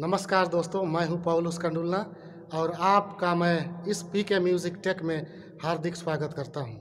नमस्कार दोस्तों, मैं हूँ पौलुस कंडुलना और आपका मैं इस पी के म्यूज़िक टेक में हार्दिक स्वागत करता हूँ।